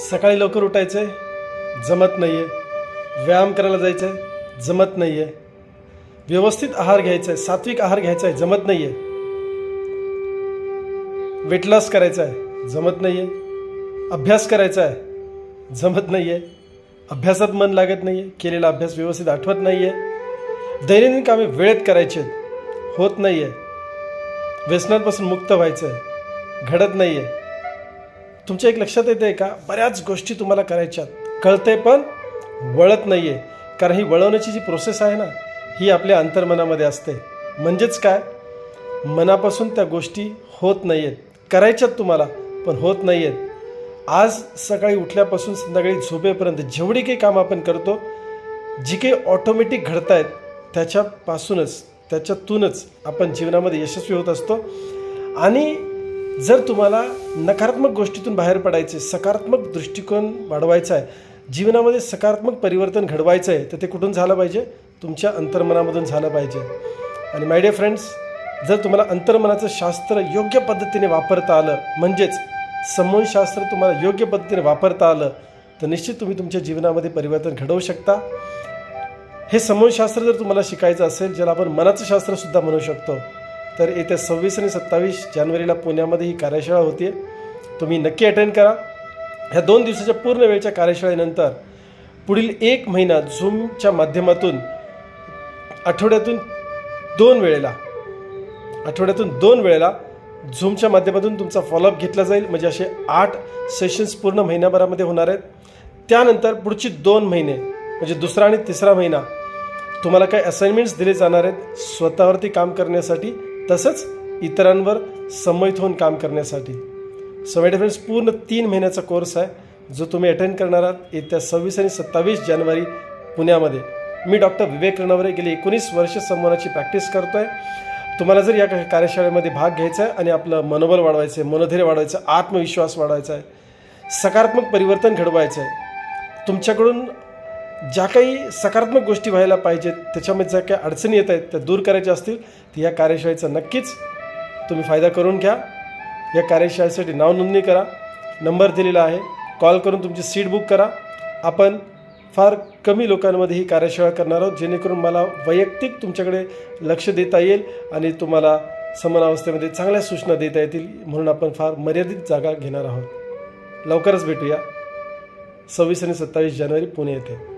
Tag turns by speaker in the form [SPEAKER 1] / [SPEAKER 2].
[SPEAKER 1] सकाळी लवकर उठायचं आहे जमत नाही आहे व्यायाम करायला जायचं आहे जमत नाही आहे व्यवस्थित आहार घ्यायचा आहे सात्विक आहार घ्यायचा आहे जमत नाही आहे वेट लॉस करायचा आहे जमत नाही आहे अभ्यास करायचा आहे जमत नाही आहे अभ्यासात मन लागत नाही आहे केलेला अभ्यास व्यवस्थित आठवत नाही आहे दैनंदिन कामे वेळेत करायची आहेत होत नाही आहे व्यसनांपासून मुक्त व्हायचं आहे घडत नाही आहे तुमच्या एक लक्षात येतं आहे का? बऱ्याच गोष्टी तुम्हाला करायच्या कळते पण वळत नाही आहे कारण ही वळवण्याची जी प्रोसेस आहे ना ही आपल्या अंतर्मनामध्ये असते. म्हणजेच काय? मनापासून त्या गोष्टी होत नाही आहेत करायच्यात तुम्हाला पण होत नाही आहेत आज सकाळी उठल्यापासून संध्याकाळी झोपेपर्यंत जेवढी काही कामं आपण करतो जी काही ऑटोमॅटिक घडत आहेत त्याच्यापासूनच त्याच्यातूनच आपण जीवनामध्ये यशस्वी होत असतो. आणि जर तुम्हाला नकारात्मक गोष्टीतून बाहेर पडायचे सकारात्मक दृष्टिकोन वाढवायचा आहे जीवनामध्ये सकारात्मक परिवर्तन घडवायचं आहे तर ते कुठून झालं पाहिजे? तुमच्या अंतर्मनामधून झालं पाहिजे. आणि माय डिअर फ्रेंड्स जर तुम्हाला अंतर्मनाचं शास्त्र योग्य पद्धतीने वापरता आलं म्हणजेच समूहशास्त्र तुम्हाला योग्य पद्धतीने वापरता आलं तर निश्चित तुम्ही तुमच्या जीवनामध्ये परिवर्तन घडवू शकता. हे समूहशास्त्र जर तुम्हाला शिकायचं असेल ज्याला आपण मनाचं शास्त्रसुद्धा म्हणू शकतो तर येत्या सव्वीस आणि सत्तावीस जानेवारीला पुण्यामध्ये ही कार्यशाळा होती तुम्ही नक्की अटेंड करा. ह्या दोन दिवसाच्या पूर्ण वेळच्या कार्यशाळेनंतर पुढील एक महिना झूमच्या माध्यमातून आठवड्यातून दोन वेळेला आठवड्यातून दोन वेळेला झूमच्या माध्यमातून तुमचा फॉलोअप घेतला जाईल. म्हणजे असे आठ सेशन्स पूर्ण महिन्याभरामध्ये होणार आहेत. त्यानंतर पुढची दोन महिने म्हणजे दुसरा आणि तिसरा महिना तुम्हाला काही असाइनमेंट्स दिले जाणार आहेत स्वतःवरती काम करण्यासाठी तसंच इतरांवर संमोहित होऊन काम करण्यासाठी. सो माय फ्रेंड्स पूर्ण तीन महिन्याचा कोर्स आहे जो तुम्ही अटेंड करणार आहात. येत्या सव्वीस आणि सत्तावीस जानेवारी पुण्यामध्ये. मी डॉक्टर विवेक रणवरे गेली एकोणीस वर्ष संवहनाची प्रॅक्टिस करतो आहे तुम्हाला जर या कार्यशाळेमध्ये भाग घ्यायचा आहे आणि आपलं मनोबल वाढवायचं आहे मनोधैर्य वाढवायचं आहे आत्मविश्वास वाढवायचा आहे सकारात्मक परिवर्तन घडवायचं आहे तुमच्याकडून ज्या काही सकारात्मक गोष्टी व्हायला पाहिजेत त्याच्यामध्ये ज्या काही अडचणी येत आहेत त्या दूर करायच्या असतील तर या कार्यशाळेचा नक्कीच तुम्ही फायदा करून घ्या. या कार्यशाळेसाठी नावनोंदणी करा. नंबर दिलेला आहे. कॉल करून तुमची सीट बुक करा. आपण फार कमी लोकांमध्ये ही कार्यशाळा करणार आहोत जेणेकरून मला वैयक्तिक तुमच्याकडे लक्ष देता येईल आणि तुम्हाला समानावस्थेमध्ये चांगल्या सूचना देता येतील म्हणून आपण फार मर्यादित जागा घेणार आहोत. लवकरच भेटूया. सव्वीस आणि सत्तावीस जानेवारी पुणे येथे.